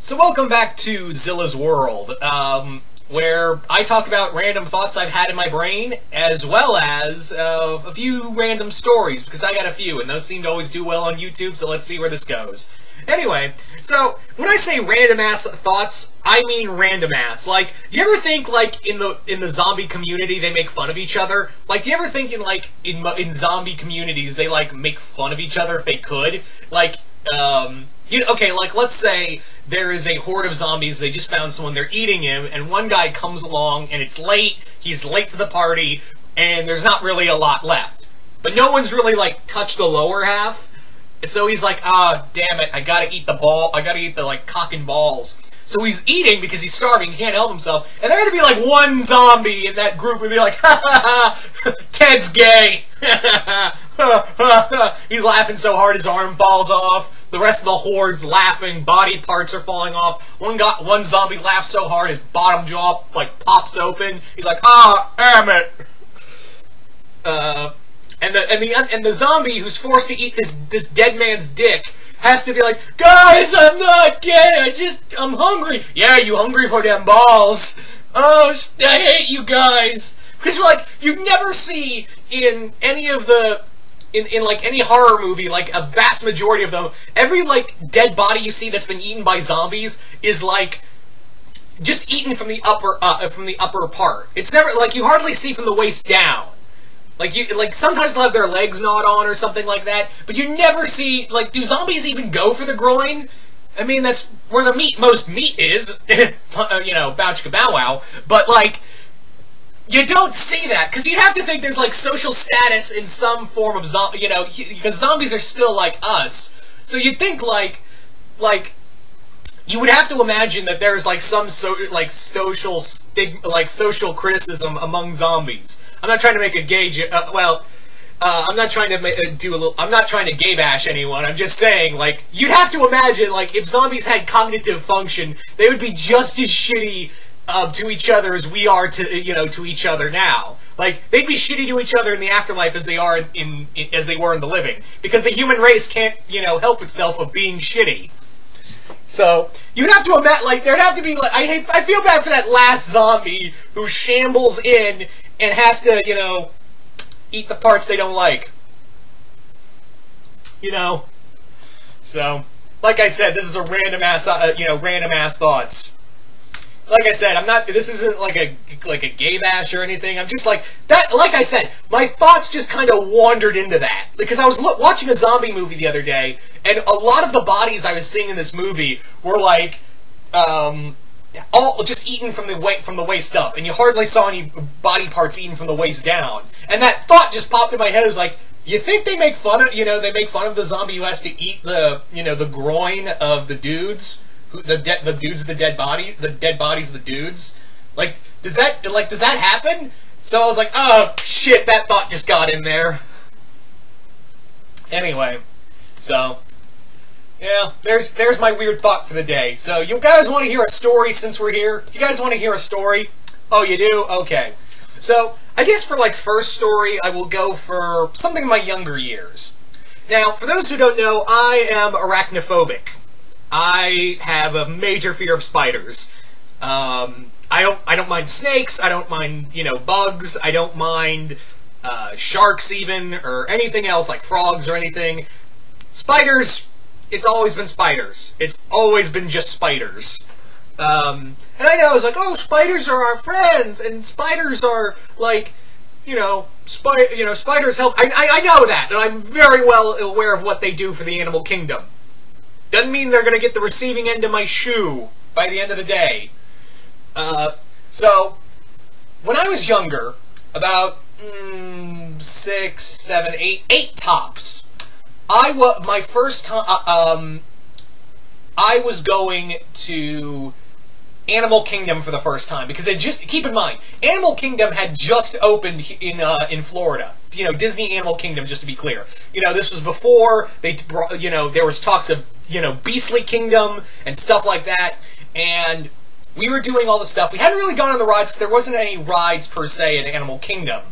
So welcome back to Zilla's World, um, where I talk about random thoughts I've had in my brain, as well as uh, a few random stories, because I got a few, and those seem to always do well on YouTube, so let's see where this goes. Anyway, so when I say random ass thoughts, I mean random ass. Like, do you ever think like in the in the zombie community they make fun of each other? Like, do you ever think in like in in zombie communities they like make fun of each other if they could? Like, um, you okay, like let's say there is a horde of zombies. They just found someone. They're eating him, and one guy comes along, and it's late. He's late to the party, and there's not really a lot left. But no one's really like touched the lower half. So he's like, ah, damn it, I gotta eat the ball, I gotta eat the, like, cock and balls. So he's eating because he's starving, he can't help himself, and there to be, like, one zombie in that group would be like, ha ha ha, Ted's gay. he's laughing so hard his arm falls off. The rest of the horde's laughing, body parts are falling off. One got one zombie laughs so hard his bottom jaw, like, pops open. He's like, ah, damn it. Uh... And the and the and the zombie who's forced to eat this this dead man's dick has to be like, guys, I'm not gay. I just I'm hungry. Yeah, you hungry for them balls? Oh, I hate you guys. Because like you never see in any of the in, in like any horror movie, like a vast majority of them, every like dead body you see that's been eaten by zombies is like just eaten from the upper uh, from the upper part. It's never like you hardly see from the waist down. Like you, like sometimes they'll have their legs not on or something like that, but you never see like do zombies even go for the groin? I mean, that's where the meat most meat is, uh, you know, Bouchka Bow Wow. But like, you don't see that because you'd have to think there's like social status in some form of zombie, you know, because zombies are still like us. So you'd think like, like you would have to imagine that there's like some so like social stig like social criticism among zombies. I'm not trying to make a gauge. Uh, well, uh, I'm not trying to uh, do a little. I'm not trying to gay bash anyone. I'm just saying, like, you'd have to imagine, like, if zombies had cognitive function, they would be just as shitty uh, to each other as we are to you know to each other now. Like they'd be shitty to each other in the afterlife as they are in, in as they were in the living, because the human race can't you know help itself of being shitty. So you'd have to imagine, like, there'd have to be, like, I hate, I feel bad for that last zombie who shambles in and has to, you know, eat the parts they don't like. You know, so like I said, this is a random ass, uh, you know, random ass thoughts like I said, I'm not. This isn't like a like a gay bash or anything. I'm just like that. Like I said, my thoughts just kind of wandered into that because I was watching a zombie movie the other day, and a lot of the bodies I was seeing in this movie were like, um, all just eaten from the way from the waist up, and you hardly saw any body parts eaten from the waist down. And that thought just popped in my head. Was like, you think they make fun of you know they make fun of the zombie who has to eat the you know the groin of the dudes the dead the dudes the dead body the dead bodies the dudes. Like does that like does that happen? So i was like oh shit that thought just got in there. Anyway so yeah there's there's my weird thought for the day. So you guys want to hear a story since we're here? If you guys want to hear a story oh you do? Okay. So i guess for like first story i will go for something in my younger years. Now for those who don't know i am arachnophobic I have a major fear of spiders. Um, I don't. I don't mind snakes. I don't mind you know bugs. I don't mind uh, sharks even or anything else like frogs or anything. Spiders. It's always been spiders. It's always been just spiders. Um, and I know it's like, oh, spiders are our friends, and spiders are like, you know, spider. You know, spiders help. I, I, I know that, and I'm very well aware of what they do for the animal kingdom. Doesn't mean they're going to get the receiving end of my shoe by the end of the day. Uh, so, when I was younger, about mm, six, seven, eight, eight tops, I was my first time. Uh, um, I was going to Animal Kingdom for the first time because it just keep in mind Animal Kingdom had just opened in uh, in Florida. You know Disney Animal Kingdom, just to be clear. You know this was before they brought. You know there was talks of you know Beastly Kingdom and stuff like that, and we were doing all the stuff. We hadn't really gone on the rides because there wasn't any rides per se in Animal Kingdom,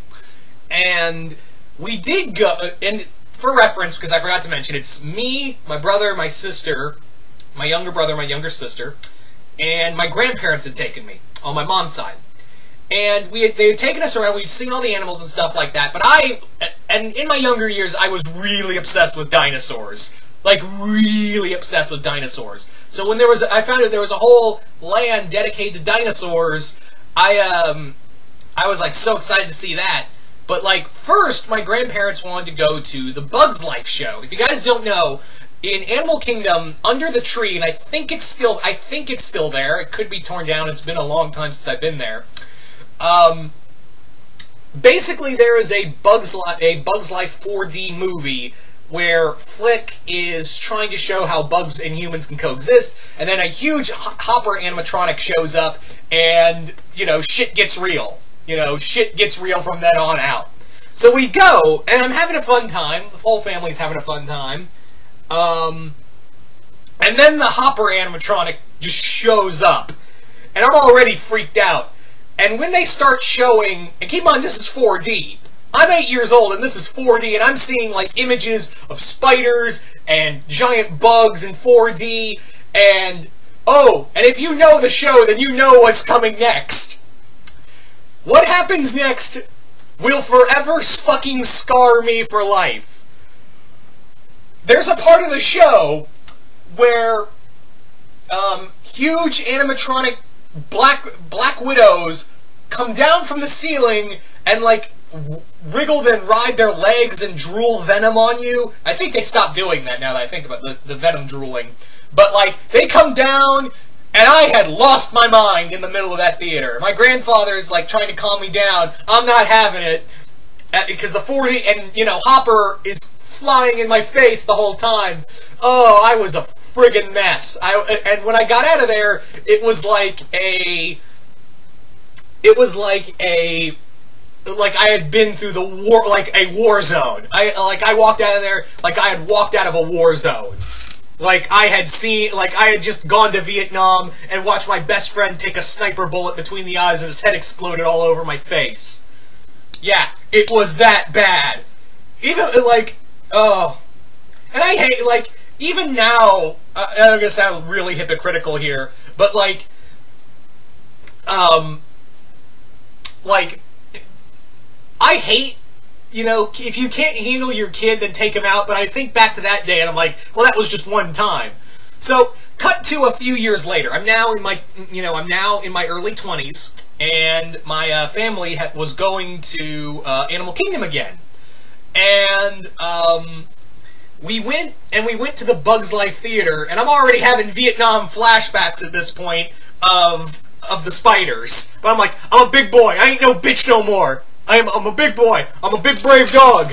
and we did go. And for reference, because I forgot to mention, it's me, my brother, my sister, my younger brother, my younger sister, and my grandparents had taken me on my mom's side. And we had, they had taken us around, we'd seen all the animals and stuff like that, but I, and in my younger years, I was really obsessed with dinosaurs. Like, really obsessed with dinosaurs. So when there was, I found out there was a whole land dedicated to dinosaurs, I, um, I was like so excited to see that. But like, first, my grandparents wanted to go to the Bugs Life show. If you guys don't know, in Animal Kingdom, under the tree, and I think it's still, I think it's still there. It could be torn down. It's been a long time since I've been there. Um, basically, there is a Bugs Life, a Bugs Life 4D movie where Flick is trying to show how bugs and humans can coexist, and then a huge Hopper animatronic shows up, and you know shit gets real. You know, shit gets real from then on out. So we go, and I'm having a fun time. The whole family's having a fun time. Um, and then the Hopper animatronic just shows up, and I'm already freaked out. And when they start showing, and keep in mind this is 4D, I'm 8 years old and this is 4D, and I'm seeing like images of spiders and giant bugs in 4D, and oh, and if you know the show, then you know what's coming next. What happens next will forever fucking scar me for life. There's a part of the show where um, huge animatronic black black widows come down from the ceiling and like wriggle and ride their legs and drool venom on you. I think they stopped doing that now that I think about the, the venom drooling. But like they come down and I had lost my mind in the middle of that theater. My grandfather is like trying to calm me down. I'm not having it because the 4D and you know Hopper is flying in my face the whole time. Oh, I was a friggin' mess. I and when I got out of there, it was like a it was like a like I had been through the war like a war zone. I like I walked out of there like I had walked out of a war zone. Like I had seen like I had just gone to Vietnam and watched my best friend take a sniper bullet between the eyes and his head exploded all over my face. Yeah, it was that bad. Even like oh and I hate like even now uh, I'm gonna sound really hypocritical here, but like um like I hate you know, if you can't handle your kid, then take him out. But I think back to that day, and I'm like, well, that was just one time. So, cut to a few years later. I'm now in my, you know, I'm now in my early 20s, and my uh, family was going to uh, Animal Kingdom again, and um, we went and we went to the Bugs Life Theater, and I'm already having Vietnam flashbacks at this point of of the spiders. But I'm like, I'm a big boy. I ain't no bitch no more. I'm, I'm a big boy. I'm a big brave dog.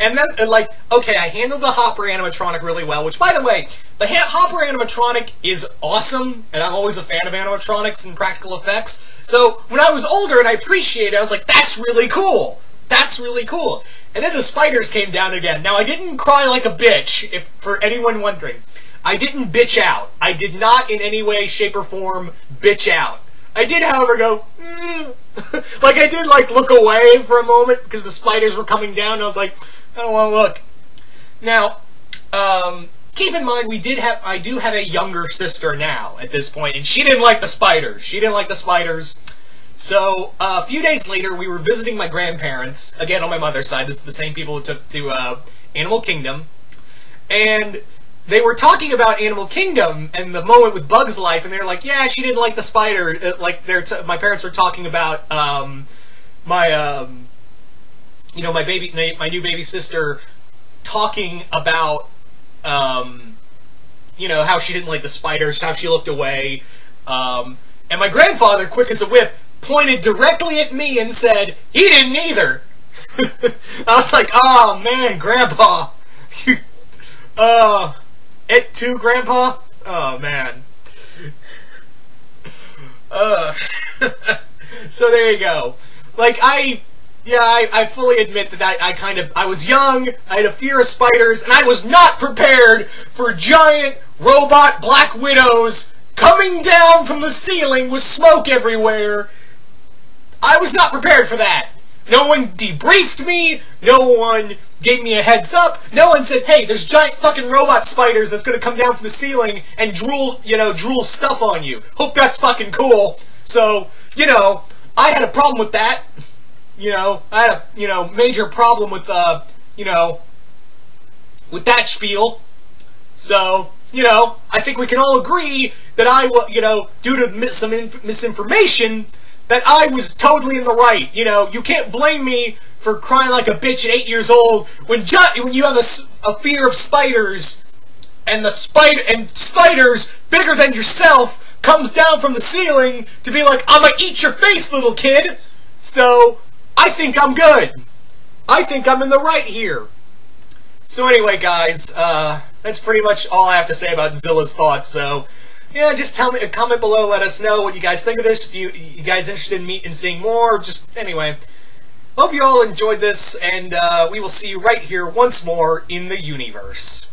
And then, and like, okay, I handled the Hopper animatronic really well, which, by the way, the Hopper animatronic is awesome, and I'm always a fan of animatronics and practical effects. So, when I was older and I appreciated it, I was like, that's really cool. That's really cool. And then the spiders came down again. Now, I didn't cry like a bitch, if for anyone wondering. I didn't bitch out. I did not in any way, shape, or form bitch out. I did, however, go, mm. like I did like look away for a moment because the spiders were coming down. I was like, I don't want to look. Now, um, keep in mind we did have I do have a younger sister now at this point, and she didn't like the spiders. She didn't like the spiders. So uh, a few days later, we were visiting my grandparents again on my mother's side. This is the same people who took to uh, Animal Kingdom, and they were talking about Animal Kingdom and the moment with Bug's life, and they're like, "Yeah, she didn't like the spider." Uh, like, my parents were talking about um, my, um, you know, my baby, my new baby sister, talking about, um, you know, how she didn't like the spiders, how she looked away, um, and my grandfather, quick as a whip, pointed directly at me and said, "He didn't either." I was like, "Oh man, Grandpa." uh, it too, Grandpa? Oh, man. Uh, so there you go. Like, I... Yeah, I, I fully admit that I, I kind of... I was young, I had a fear of spiders, and I was not prepared for giant robot black widows coming down from the ceiling with smoke everywhere. I was not prepared for that. No one debriefed me. No one gave me a heads up. No one said, "Hey, there's giant fucking robot spiders that's gonna come down from the ceiling and drool, you know, drool stuff on you." Hope that's fucking cool. So, you know, I had a problem with that. You know, I had a you know major problem with uh, you know, with that spiel. So, you know, I think we can all agree that I, you know, due to some misinformation, that I was totally in the right. You know, you can't blame me for crying like a bitch at eight years old when when you have a, a fear of spiders and the spider and spiders bigger than yourself comes down from the ceiling to be like, I'm gonna eat your face, little kid. So I think I'm good. I think I'm in the right here. So anyway, guys, uh, that's pretty much all I have to say about Zilla's thoughts. So yeah, just tell me, a comment below, let us know what you guys think of this. Do you, you guys interested in me in seeing more? Just anyway, hope you all enjoyed this, and uh, we will see you right here once more in the universe.